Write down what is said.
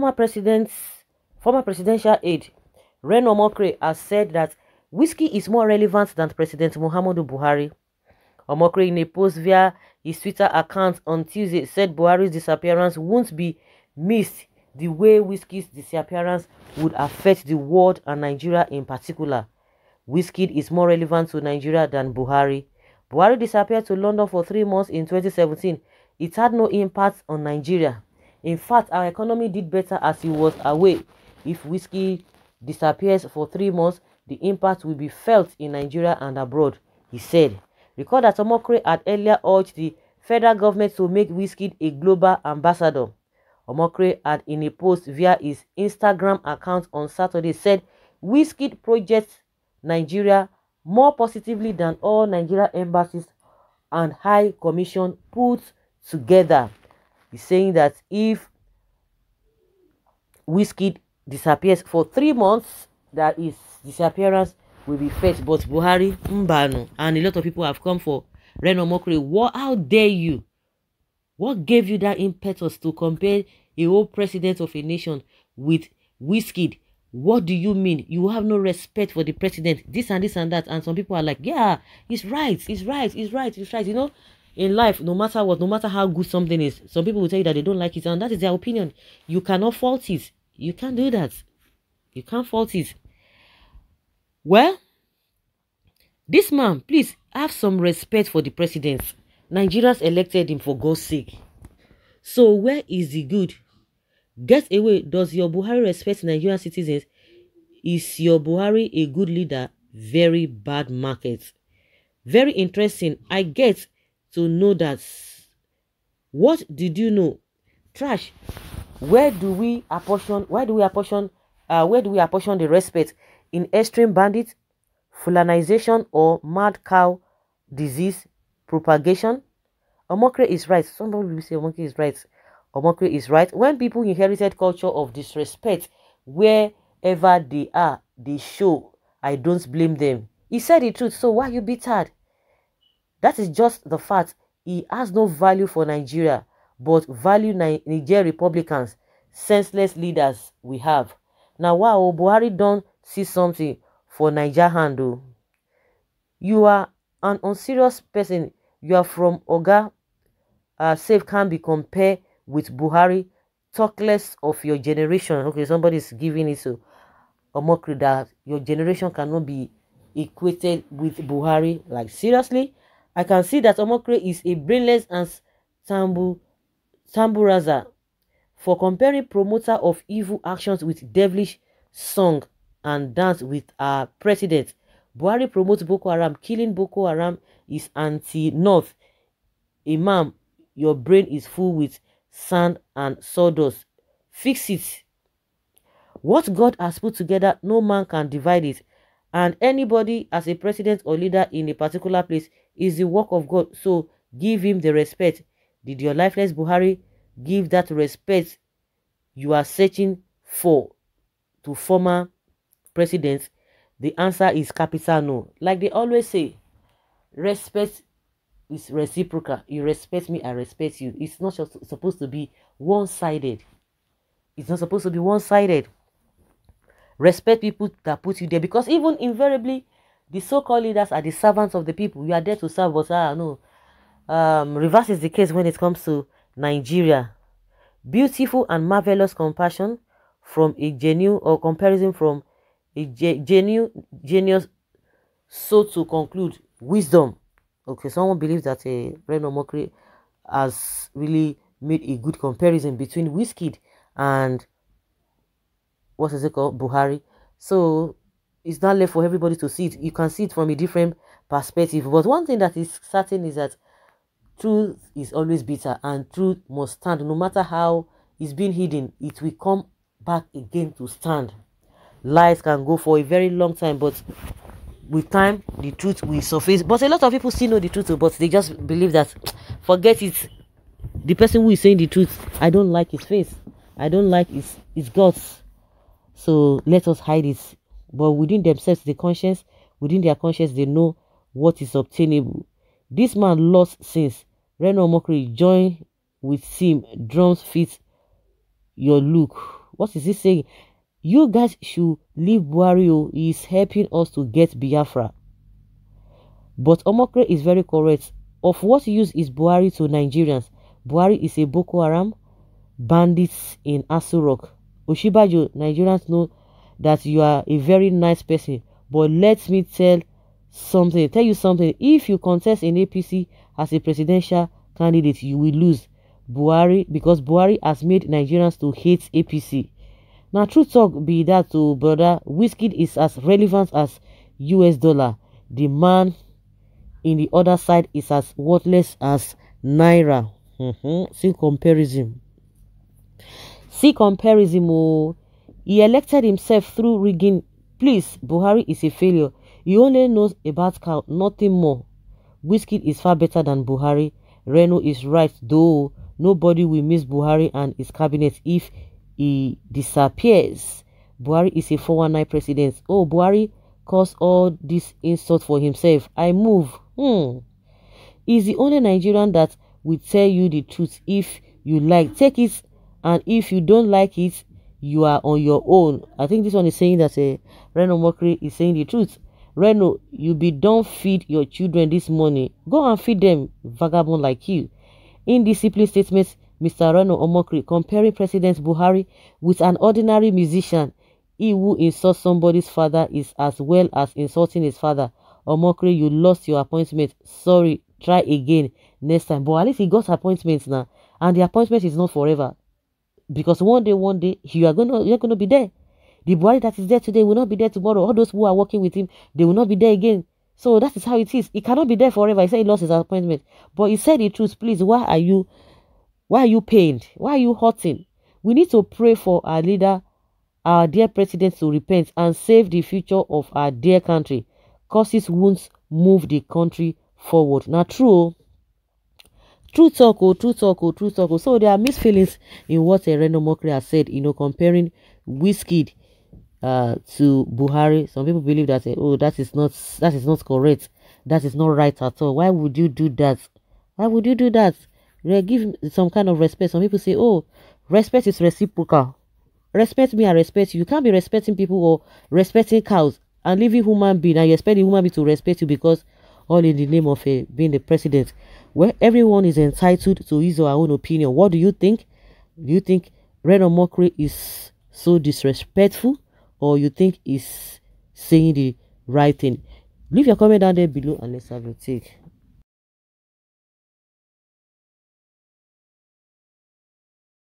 former president's former presidential aide Reno Omokri has said that Wizkid is more relevant than President Muhammadu Buhari. Omokri in a post via his Twitter account on Tuesday said Buhari's disappearance won't be missed the way Wizkid's disappearance would affect the world and Nigeria in particular. Wizkid is more relevant to Nigeria than Buhari. Buhari disappeared to London for three months in 2017. It had no impact on Nigeria. In fact, our economy did better as he was away. If Wizkid disappears for three months, the impact will be felt in Nigeria and abroad, he said. Recall that Omokri had earlier urged the federal government to make Wizkid a global ambassador. Omokri had in a post via his Instagram account on Saturday said Wizkid projects Nigeria more positively than all Nigeria embassies and high commission put together. He's saying that if Wizkid disappears for three months, that his disappearance will be felt. But Buhari, Mbano, and a lot of people have come for Reno Omokri. What? How dare you? What gave you that impetus to compare a whole president of a nation with Wizkid? What do you mean? You have no respect for the president. This and this and that. And some people are like, yeah, he's right. He's right. He's right. He's right. You know, in life, no matter what, no matter how good something is, some people will tell you that they don't like it. And that is their opinion. You cannot fault it. You can't do that. You can't fault it. Well, this man, please have some respect for the president. Nigerians elected him for God's sake. So where is the good? Get away. Does your Buhari respect Nigerian citizens? Is your Buhari a good leader? Very bad market. Very interesting. I get to know that. What did you know? Trash. Where do we apportion? Where do we apportion? Uh, where do we apportion the respect in extreme bandits, fulanization, or mad cow disease propagation? Omokri is right. Somebody will say Omokri is right. Omokri is right. When people inherited culture of disrespect wherever they are, they show. I don't blame them. He said the truth, so why you bitter? That is just the fact. He has no value for Nigeria, but value Niger Republicans, senseless leaders we have. Now, wow, Buhari don't see something for Niger handle. You are an unserious person. You are from Oga. Uh, safe can be compared with Buhari. Talk less of your generation. Okay, somebody is giving it to Omokri that your generation cannot be equated with Buhari. Like, seriously? I can see that Omokri is a brainless and tambu, tamburaza for comparing promoter of evil actions with devilish song and dance with our president. Buhari promotes Boko Haram. Killing Boko Haram is anti-North. Imam, your brain is full with sand and sawdust. Fix it. What God has put together, no man can divide it. And anybody as a president or leader in a particular place is the work of God. So give him the respect. Did your lifeless Buhari give that respect you are searching for to former presidents? The answer is capital no. Like they always say, respect is reciprocal. You respect me, I respect you. It's not just supposed to be one-sided. It's not supposed to be one-sided. Respect people that put you there because even invariably, the so-called leaders are the servants of the people. You are there to serve, but ah no. Um, reverse is the case when it comes to Nigeria. Beautiful and marvelous compassion from a genuine or comparison from a genuine genius. So to conclude, wisdom. Okay, someone believes that a uh, Reno Omokri has really made a good comparison between Wizkid and what is it called Buhari. So it's not left for everybody to see it. You can see it from a different perspective. But one thing that is certain is that truth is always bitter and truth must stand. No matter how it's been hidden it will come back again to stand. Lies can go for a very long time but with time the truth will surface. But a lot of people still know the truth oh, but they just believe that forget it. The person who is saying the truth i don't like his face. I don't like his his guts. So let us hide it but within themselves the conscience within their conscience they know what is obtainable this man lost since Reno Omokri join with Sim drums fit your look. What is he saying? You guys should leave Buhari. Oh. He is helping us to get Biafra. But Omokri is very correct. Of what use is Buhari to Nigerians? Buhari is a Boko Haram bandits in Asurok. Osinbajo, Nigerians know that you are a very nice person. But let me tell something, tell you something. If you contest in APC as a presidential candidate, you will lose. Buhari, because Buhari has made Nigerians to hate APC. Now, true talk be that to brother, Wizkid is as relevant as US dollar. The man in the other side is as worthless as Naira. Mm -hmm. See comparison. See comparison. Oh. He elected himself through rigging. Please, Buhari is a failure. He only knows about cow, nothing more. Wizkid is far better than Buhari. Reno is right, though nobody will miss Buhari and his cabinet if he disappears. Buhari is a 419 president. Oh, Buhari caused all this insult for himself. I move. Hmm. He's the only Nigerian that will tell you the truth if you like. Take it, and if you don't like it, you are on your own. I think this one is saying that uh, Reno Omokri is saying the truth. Reno, you be don't feed your children this morning. Go and feed them, vagabond like you. In discipline statement, Mr. Reno Omokri comparing President Buhari with an ordinary musician. He who insults somebody's father is as well as insulting his father. Omokri, you lost your appointment. Sorry, try again next time. But at least he got appointments now. And the appointment is not forever. Because one day, one day, you are gonna you're gonna be there. The Buhari that is there today will not be there tomorrow. All those who are working with him, they will not be there again. So that is how it is. He cannot be there forever. He said he lost his appointment. But he said the truth. Please, why are you why are you pained? Why are you hurting? We need to pray for our leader, our dear president to repent and save the future of our dear country. Causes won't move the country forward. Now true. True talk, oh, true talk, oh, true talk. Oh. So there are mixed feelings in what a Reno Omokri has said, you know, comparing Wizkid uh, to Buhari. Some people believe that uh, oh that is not that is not correct. That is not right at all. Why would you do that? Why would you do that? Give some kind of respect. Some people say, oh, respect is reciprocal. Respect me, I respect you. You can't be respecting people or respecting cows and leaving human being and you expect the human being to respect you because all in the name of uh, being the president. Where everyone is entitled to his or her own opinion. What do you think? Do you think Reno Omokri is so disrespectful or you think is saying the right thing leave your comment down there below and let's have a take